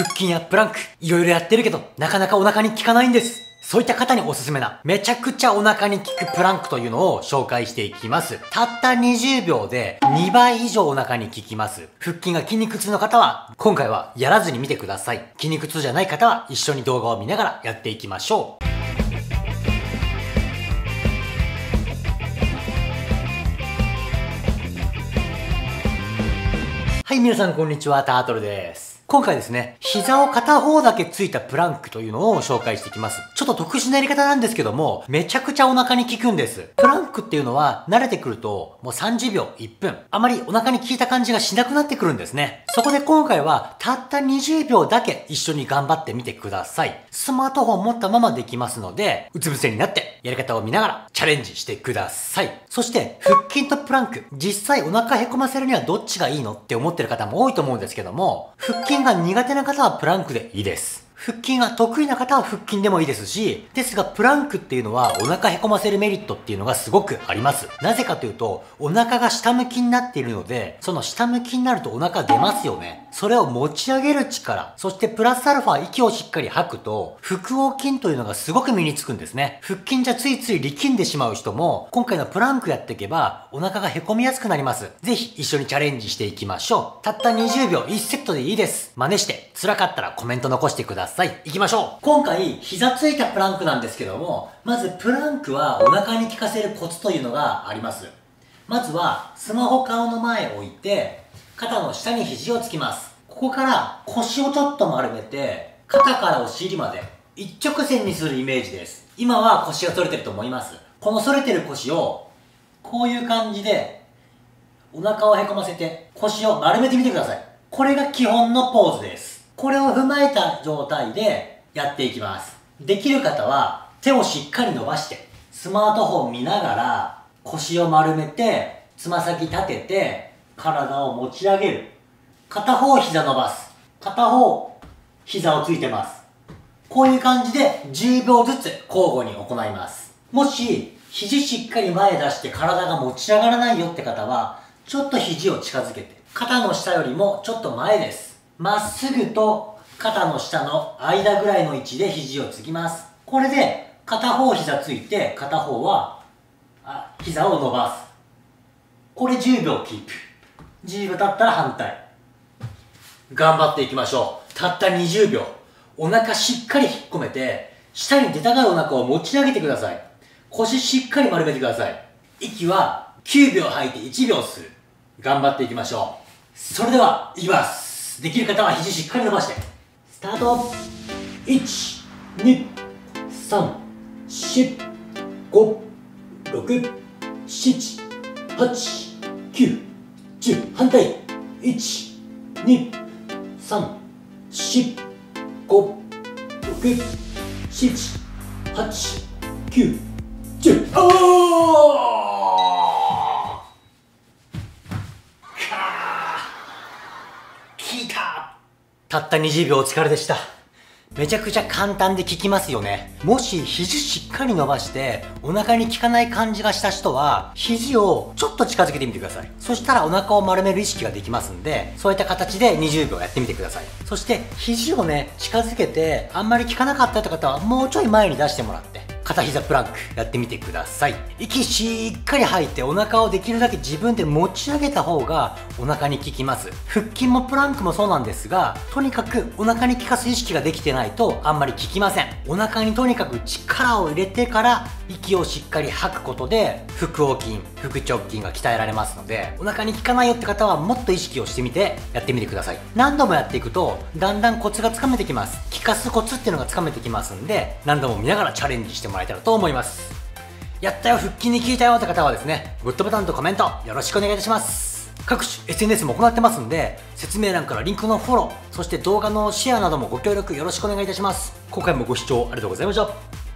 腹筋やプランク、いろいろやってるけど、なかなかお腹に効かないんです。そういった方におすすめな、めちゃくちゃお腹に効くプランクというのを紹介していきます。たった20秒で2倍以上お腹に効きます。腹筋が筋肉痛の方は、今回はやらずに見てください。筋肉痛じゃない方は一緒に動画を見ながらやっていきましょう。はい、皆さんこんにちは、タートルです。今回ですね、膝を片方だけついたプランクというのを紹介していきます。ちょっと特殊なやり方なんですけども、めちゃくちゃお腹に効くんです。プランクっていうのは慣れてくるともう30秒、1分、あまりお腹に効いた感じがしなくなってくるんですね。そこで今回はたった20秒だけ一緒に頑張ってみてください。スマートフォン持ったままできますので、うつ伏せになってやり方を見ながらチャレンジしてください。そして腹筋とプランク、実際お腹へこませるにはどっちがいいのって思ってる方も多いと思うんですけども、腹筋が苦手な方はプランクでいいです。腹筋が得意な方は腹筋でもいいですし、ですがプランクっていうのはお腹へこませるメリットっていうのがすごくあります。なぜかというと、お腹が下向きになっているので、その下向きになるとお腹出ますよね。それを持ち上げる力、そしてプラスアルファ息をしっかり吐くと、腹横筋というのがすごく身につくんですね。腹筋じゃついつい力んでしまう人も、今回のプランクやっていけば、お腹がへこみやすくなります。ぜひ一緒にチャレンジしていきましょう。たった20秒1セットでいいです。真似して、辛かったらコメント残してください。行きましょう今回、膝ついたプランクなんですけども、まずプランクはお腹に効かせるコツというのがあります。まずは、スマホ顔の前を置いて、肩の下に肘をつきます。ここから腰をちょっと丸めて、肩からお尻まで一直線にするイメージです。今は腰が反れてると思います。この反れてる腰を、こういう感じで、お腹をへこませて腰を丸めてみてください。これが基本のポーズです。これを踏まえた状態でやっていきます。できる方は手をしっかり伸ばして、スマートフォン見ながら腰を丸めて、つま先立てて、体を持ち上げる。片方膝伸ばす。片方膝をついてます。こういう感じで10秒ずつ交互に行います。もし、肘しっかり前出して体が持ち上がらないよって方は、ちょっと肘を近づけて、肩の下よりもちょっと前です。まっすぐと肩の下の間ぐらいの位置で肘をつきます。これで片方膝ついて片方はあ膝を伸ばす。これ10秒キープ。10秒経ったら反対。頑張っていきましょう。たった20秒。お腹しっかり引っ込めて、下に出たがるお腹を持ち上げてください。腰しっかり丸めてください。息は9秒吐いて1秒吸う。頑張っていきましょう。それでは、いきます。できる方は肘しっかり伸ばして。スタート。1 2 3 4 5 6 7 8 9 10反対。1 2 3 4 5 6 7 8 9 10おーたった20秒お疲れでした。めちゃくちゃ簡単で効きますよね。もし肘しっかり伸ばしてお腹に効かない感じがした人は肘をちょっと近づけてみてください。そしたらお腹を丸める意識ができますんで、そういった形で20秒やってみてください。そして肘をね、近づけてあんまり効かなかったって方はもうちょい前に出してもらって、片膝プランクやってみてください。息しっかり吐いてお腹をできるだけ自分で持ち上げた方がお腹に効きます。腹筋もプランクもそうなんですがとにかくお腹に効かす意識ができてないとあんまり効きません。お腹にとにかく力を入れてから息をしっかり吐くことで腹横筋腹直筋が鍛えられますのでお腹に効かないよって方はもっと意識をしてみてやってみてください。何度もやっていくとだんだんコツがつかめてきます。効かすコツっていうのがつかめてきますんで何度も見ながらチャレンジしてもらえたらと思います。やったよ腹筋に効いたよって方はですねグッドボタンとコメントよろしくお願いいたします。各種 SNS も行ってますんで説明欄からリンクのフォローそして動画のシェアなどもご協力よろしくお願いいたします。今回もご視聴ありがとうございました。